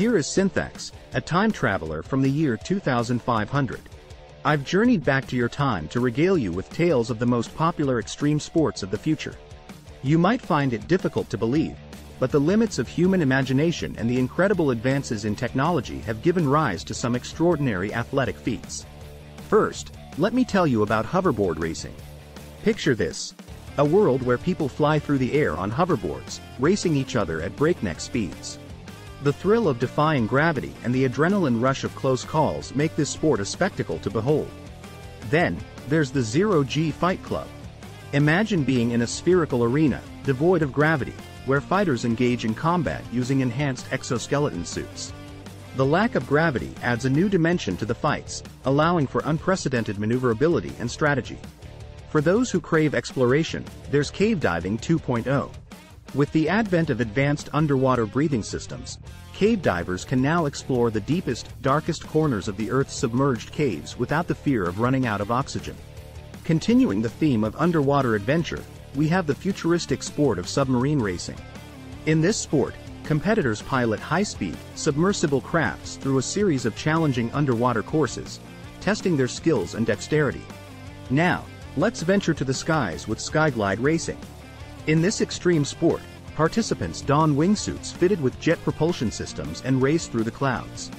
Here is Synthax, a time traveler from the year 2500. I've journeyed back to your time to regale you with tales of the most popular extreme sports of the future. You might find it difficult to believe, but the limits of human imagination and the incredible advances in technology have given rise to some extraordinary athletic feats. First, let me tell you about hoverboard racing. Picture this. A world where people fly through the air on hoverboards, racing each other at breakneck speeds. The thrill of defying gravity and the adrenaline rush of close calls make this sport a spectacle to behold. Then, there's the Zero G Fight Club. Imagine being in a spherical arena, devoid of gravity, where fighters engage in combat using enhanced exoskeleton suits. The lack of gravity adds a new dimension to the fights, allowing for unprecedented maneuverability and strategy. For those who crave exploration, there's Cave Diving 2.0. With the advent of advanced underwater breathing systems, cave divers can now explore the deepest, darkest corners of the Earth's submerged caves without the fear of running out of oxygen. Continuing the theme of underwater adventure, we have the futuristic sport of submarine racing. In this sport, competitors pilot high-speed, submersible crafts through a series of challenging underwater courses, testing their skills and dexterity. Now, let's venture to the skies with Skyglide Racing. In this extreme sport, participants don wingsuits fitted with jet propulsion systems and race through the clouds.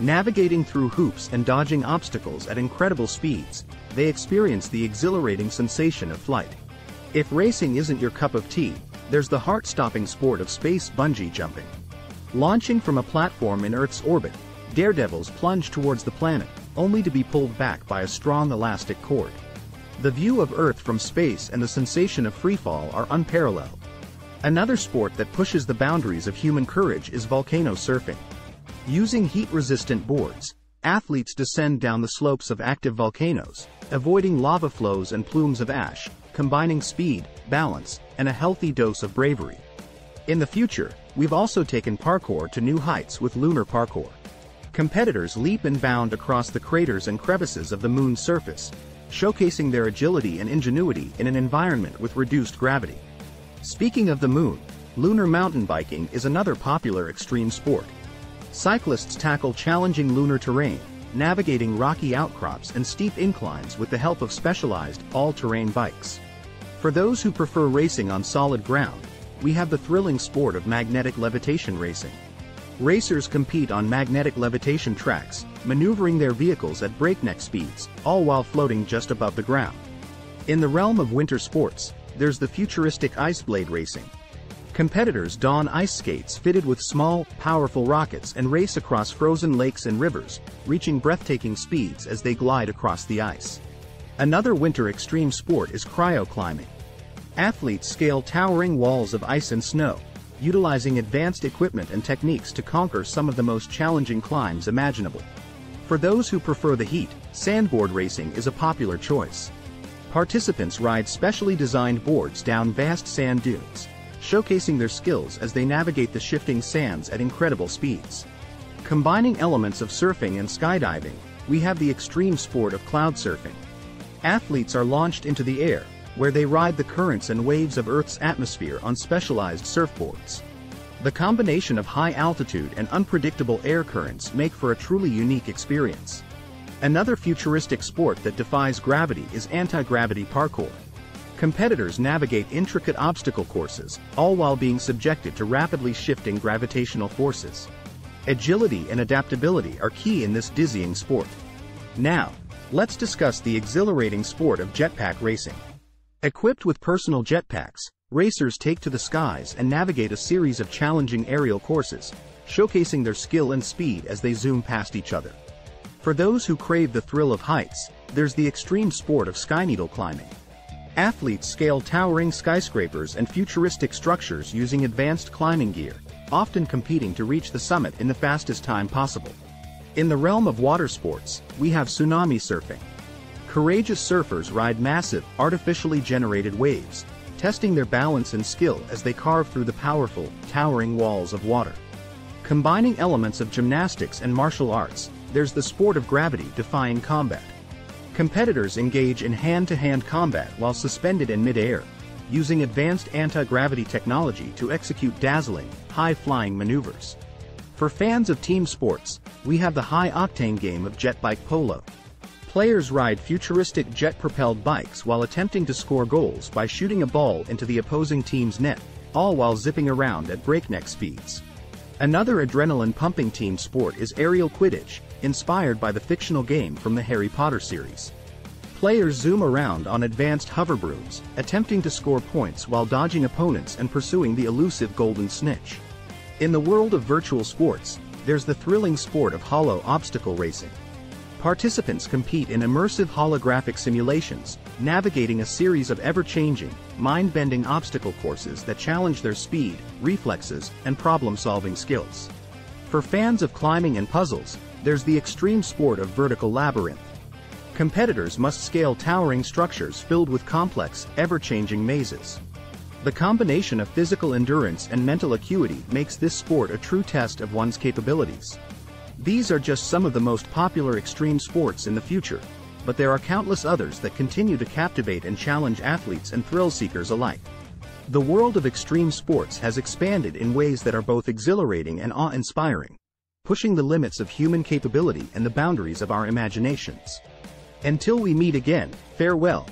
Navigating through hoops and dodging obstacles at incredible speeds, they experience the exhilarating sensation of flight. If racing isn't your cup of tea, there's the heart-stopping sport of space bungee jumping. Launching from a platform in Earth's orbit, daredevils plunge towards the planet, only to be pulled back by a strong elastic cord. The view of Earth from space and the sensation of freefall are unparalleled. Another sport that pushes the boundaries of human courage is volcano surfing. Using heat-resistant boards, athletes descend down the slopes of active volcanoes, avoiding lava flows and plumes of ash, combining speed, balance, and a healthy dose of bravery. In the future, we've also taken parkour to new heights with lunar parkour. Competitors leap and bound across the craters and crevices of the moon's surface, showcasing their agility and ingenuity in an environment with reduced gravity. Speaking of the moon, lunar mountain biking is another popular extreme sport. Cyclists tackle challenging lunar terrain, navigating rocky outcrops and steep inclines with the help of specialized, all-terrain bikes. For those who prefer racing on solid ground, we have the thrilling sport of magnetic levitation racing. Racers compete on magnetic levitation tracks, maneuvering their vehicles at breakneck speeds, all while floating just above the ground. In the realm of winter sports, there's the futuristic ice blade racing. Competitors don ice skates fitted with small, powerful rockets and race across frozen lakes and rivers, reaching breathtaking speeds as they glide across the ice. Another winter extreme sport is cryo climbing. Athletes scale towering walls of ice and snow, utilizing advanced equipment and techniques to conquer some of the most challenging climbs imaginable. For those who prefer the heat, sandboard racing is a popular choice. Participants ride specially designed boards down vast sand dunes, showcasing their skills as they navigate the shifting sands at incredible speeds. Combining elements of surfing and skydiving, we have the extreme sport of cloud surfing. Athletes are launched into the air, where they ride the currents and waves of Earth's atmosphere on specialized surfboards. The combination of high altitude and unpredictable air currents make for a truly unique experience. Another futuristic sport that defies gravity is anti-gravity parkour. Competitors navigate intricate obstacle courses, all while being subjected to rapidly shifting gravitational forces. Agility and adaptability are key in this dizzying sport. Now, Let's discuss the exhilarating sport of jetpack racing. Equipped with personal jetpacks, racers take to the skies and navigate a series of challenging aerial courses, showcasing their skill and speed as they zoom past each other. For those who crave the thrill of heights, there's the extreme sport of skyneedle climbing. Athletes scale towering skyscrapers and futuristic structures using advanced climbing gear, often competing to reach the summit in the fastest time possible. In the realm of water sports, we have tsunami surfing. Courageous surfers ride massive, artificially generated waves, testing their balance and skill as they carve through the powerful, towering walls of water. Combining elements of gymnastics and martial arts, there's the sport of gravity-defying combat. Competitors engage in hand-to-hand -hand combat while suspended in mid-air, using advanced anti-gravity technology to execute dazzling, high-flying maneuvers. For fans of team sports, we have the high-octane game of jet bike polo. Players ride futuristic jet-propelled bikes while attempting to score goals by shooting a ball into the opposing team's net, all while zipping around at breakneck speeds. Another adrenaline-pumping team sport is aerial quidditch, inspired by the fictional game from the Harry Potter series. Players zoom around on advanced hoverbrooms, attempting to score points while dodging opponents and pursuing the elusive golden snitch. In the world of virtual sports, there's the thrilling sport of holo obstacle racing. Participants compete in immersive holographic simulations, navigating a series of ever-changing, mind-bending obstacle courses that challenge their speed, reflexes, and problem-solving skills. For fans of climbing and puzzles, there's the extreme sport of vertical labyrinth. Competitors must scale towering structures filled with complex, ever-changing mazes. The combination of physical endurance and mental acuity makes this sport a true test of one's capabilities. These are just some of the most popular extreme sports in the future, but there are countless others that continue to captivate and challenge athletes and thrill seekers alike. The world of extreme sports has expanded in ways that are both exhilarating and awe-inspiring, pushing the limits of human capability and the boundaries of our imaginations. Until we meet again, farewell,